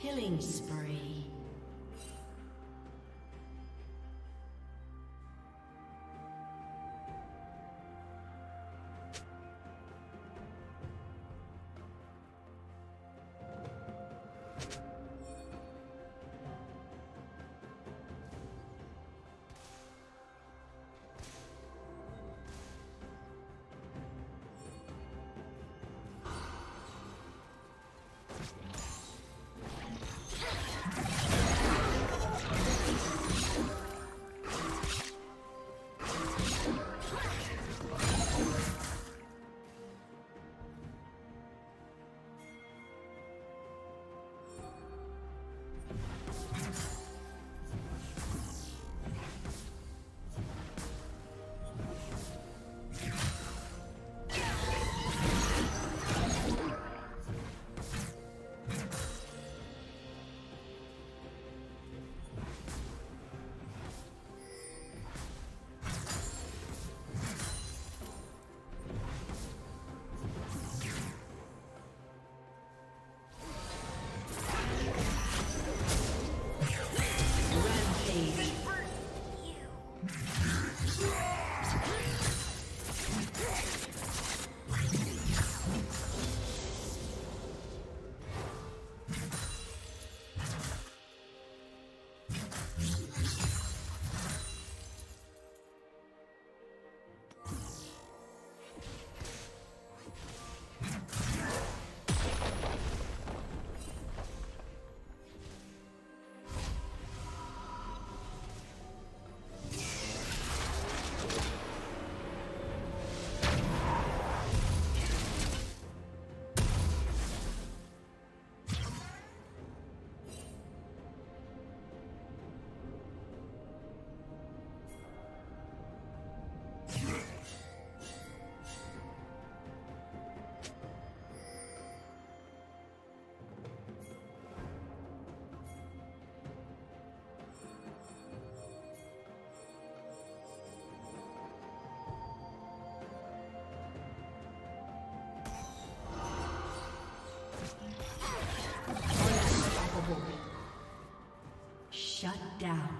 Killing spree. Down.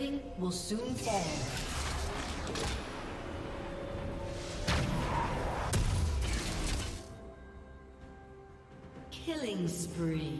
Plating will soon fall. Killing spree.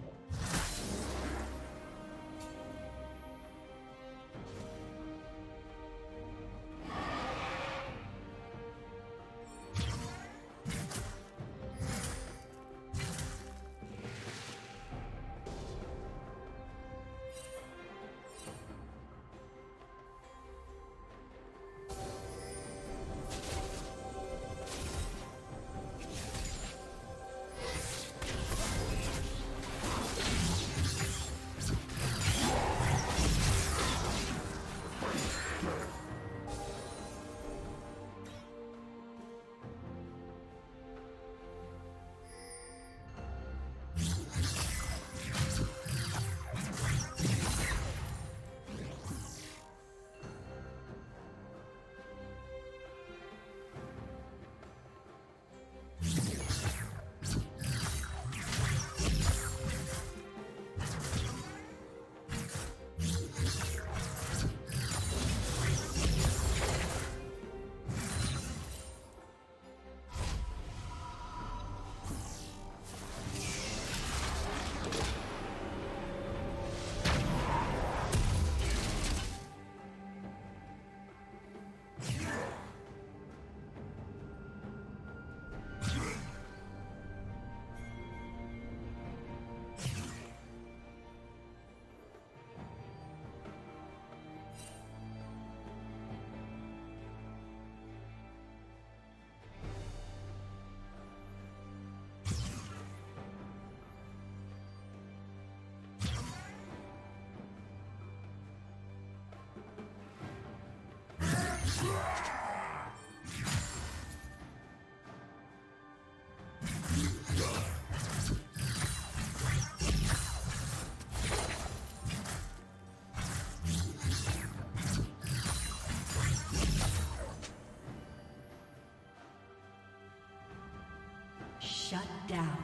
Down.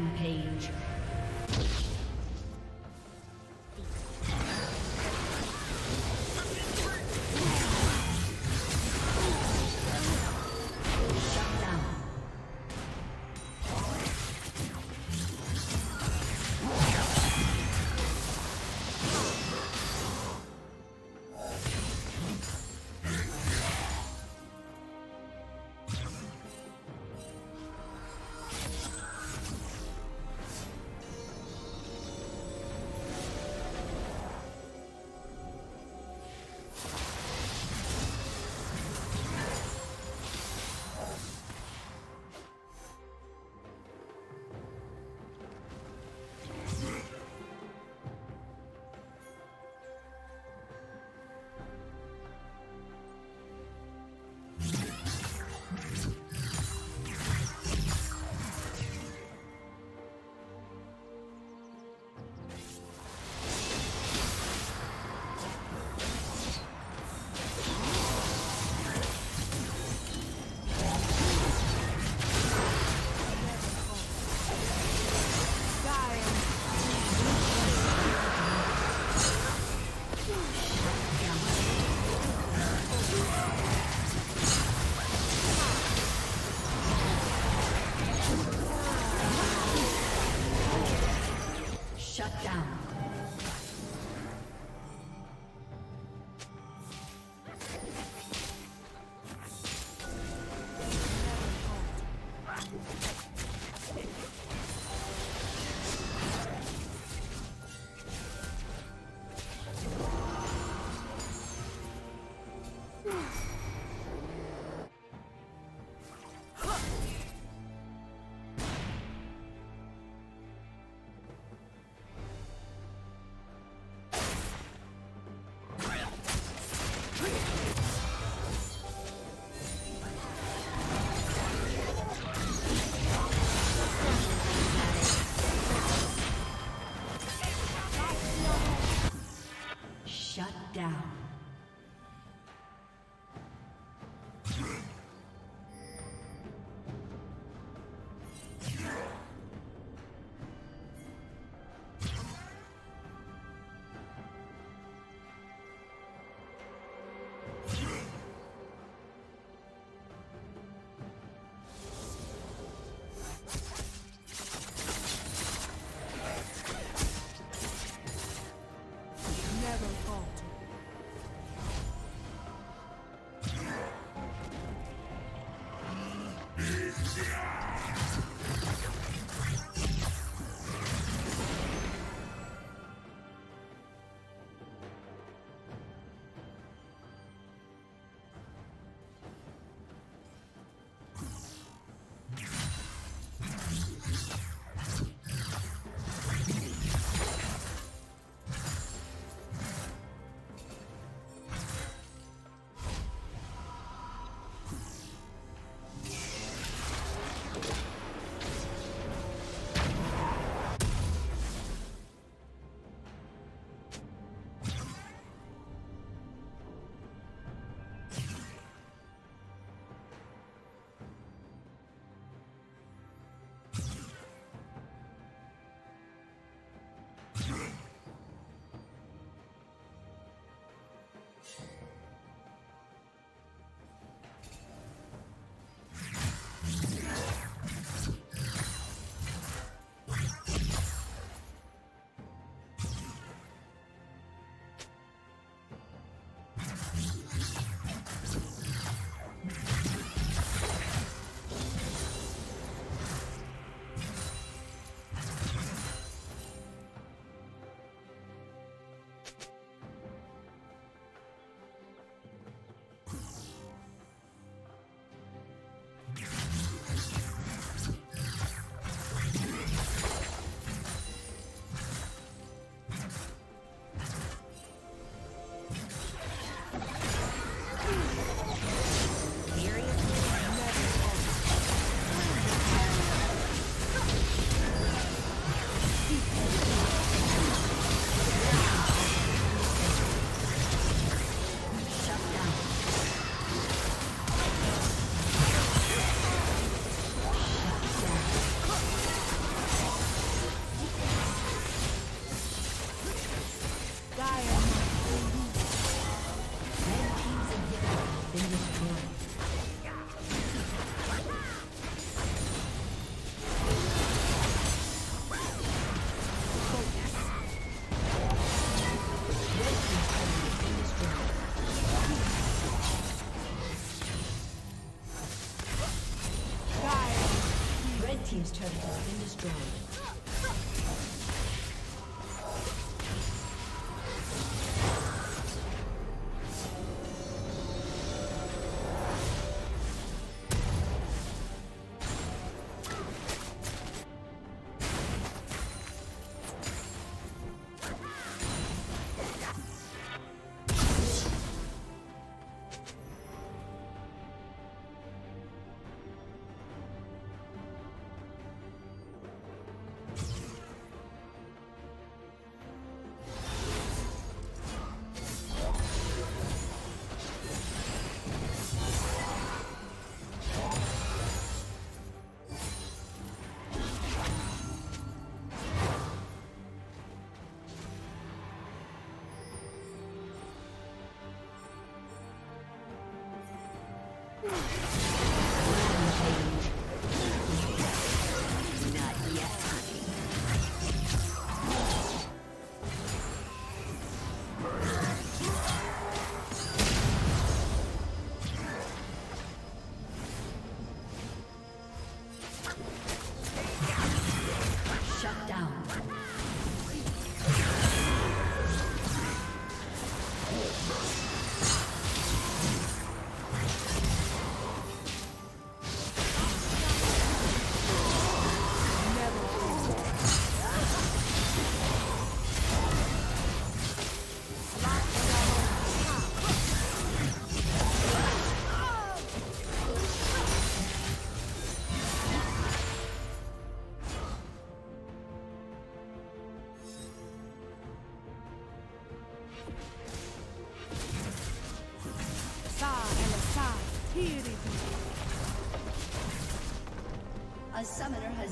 Rampage.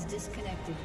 Disconnected.